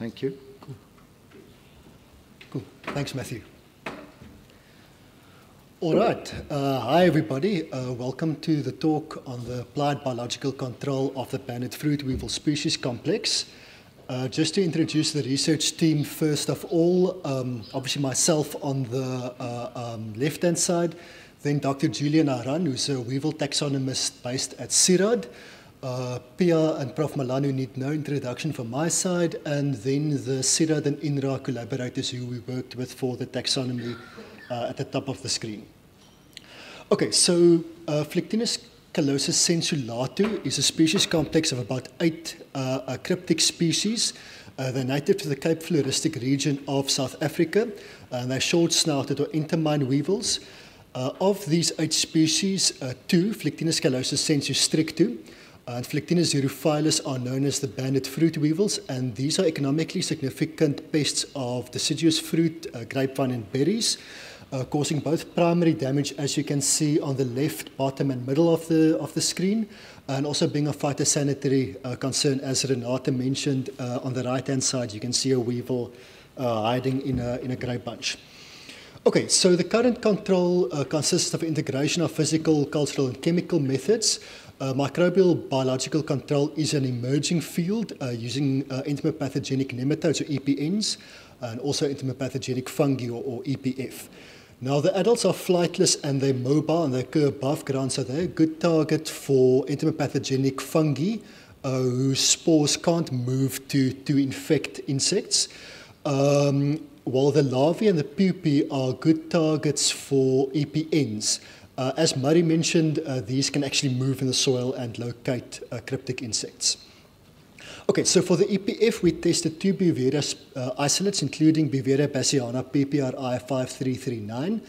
Thank you. Cool. Cool. Thanks, Matthew. All right. Uh, hi, everybody. Uh, welcome to the talk on the applied biological control of the banded fruit weevil species complex. Uh, just to introduce the research team, first of all, um, obviously myself on the uh, um, left-hand side, then Dr. Julian Aran, who's a weevil taxonomist based at CIRAD. Uh, Pia and Prof. Malanu need no introduction from my side, and then the CIRAD and INRA collaborators who we worked with for the taxonomy uh, at the top of the screen. Okay, so uh, Flectinus calosus sensulatu is a species complex of about eight uh, uh, cryptic species. Uh, they're native to the Cape Floristic region of South Africa, and they're short-snouted or intermine weevils. Uh, of these eight species, uh, two, Flectinus calosus sensu strictu, and Flectinus xerophilus are known as the banded fruit weevils, and these are economically significant pests of deciduous fruit, uh, grapevine, and berries, uh, causing both primary damage, as you can see on the left, bottom, and middle of the of the screen, and also being a phytosanitary uh, concern, as Renata mentioned. Uh, on the right-hand side, you can see a weevil uh, hiding in a in a grape bunch. Okay, so the current control uh, consists of integration of physical, cultural, and chemical methods. Uh, microbial biological control is an emerging field uh, using uh, entomopathogenic nematodes or EPNs and also entomopathogenic fungi or, or EPF. Now the adults are flightless and they're mobile and they occur above ground, so they're a good target for entomopathogenic fungi uh, whose spores can't move to, to infect insects. Um, while the larvae and the pupae are good targets for EPNs. Uh, as Murray mentioned, uh, these can actually move in the soil and locate uh, cryptic insects. Okay, so for the EPF, we tested two Beauveria uh, isolates, including Beauveria bassiana PPRI 5339,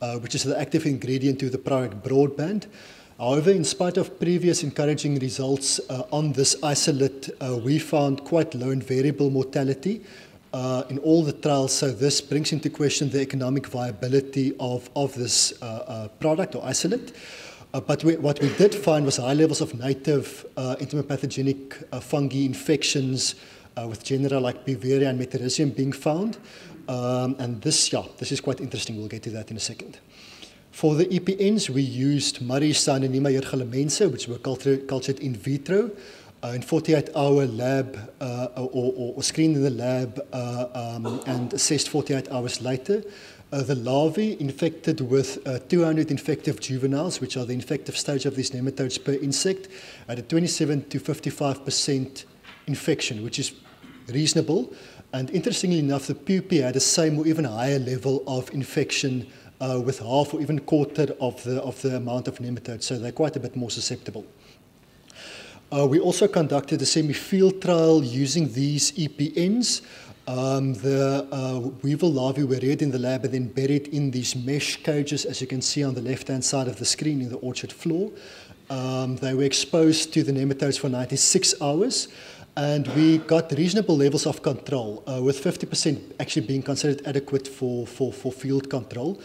uh, which is the active ingredient to the product broadband. However, in spite of previous encouraging results uh, on this isolate, uh, we found quite low and variable mortality, uh, in all the trials. So this brings into question the economic viability of, of this uh, uh, product or isolate. Uh, but we, what we did find was high levels of native uh, entomopathogenic uh, fungi infections uh, with genera like Beauveria and Metarhizium being found. Um, and this, yeah, this is quite interesting. We'll get to that in a second. For the EPNs, we used Murray Cyanonema yergelemense, which were cultured, in vitro in 48 hour lab uh, or, or, or screened in the lab uh, um, and assessed 48 hours later. Uh, the larvae infected with uh, 200 infective juveniles, which are the infective stage of these nematodes per insect, at a 27 to 55% infection, which is reasonable. And interestingly enough, the pupae had the same or even higher level of infection uh, with half or even quarter of the, of the amount of nematodes, so they're quite a bit more susceptible. Uh, we also conducted a semi-field trial using these EPNs. Um, the uh, weevil larvae were reared in the lab and then buried in these mesh cages, as you can see on the left-hand side of the screen in the orchard floor. Um, they were exposed to the nematodes for 96 hours, and we got reasonable levels of control, uh, with 50% actually being considered adequate for, for, for field control.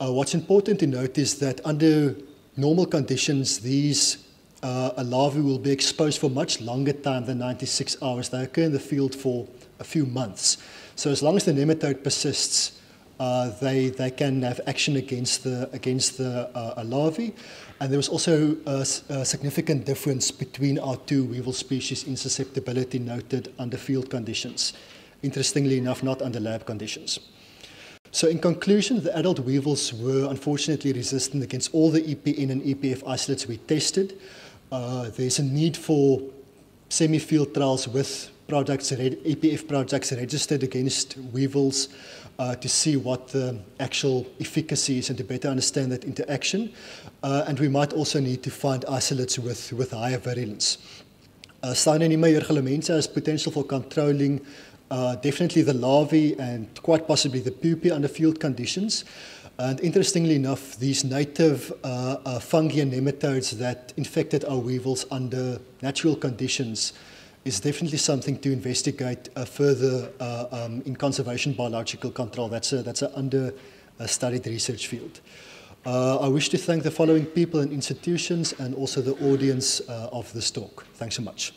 Uh, what's important to note is that under normal conditions, these uh, a larvae will be exposed for much longer time than 96 hours. They occur in the field for a few months. So as long as the nematode persists, uh, they, they can have action against the, against the uh, larvae. And there was also a, a, significant difference between our two weevil species in susceptibility noted under field conditions. Interestingly enough, not under lab conditions. So in conclusion, the adult weevils were unfortunately resistant against all the EPN and EPF isolates we tested. Uh, there's a need for semi-field trials with products, EPF products registered against weevils uh, to see what the actual efficacy is and to better understand that interaction. Uh, and we might also need to find isolates with, with higher virulence. Uh, Cyanonema yergelemense has potential for controlling uh, definitely the larvae and quite possibly the pupae under field conditions. And interestingly enough, these native uh, uh, fungi and nematodes that infected our weevils under natural conditions is definitely something to investigate uh, further uh, um, in conservation biological control. That's that's an under-studied research field. Uh, I wish to thank the following people and institutions and also the audience uh, of this talk. Thanks so much.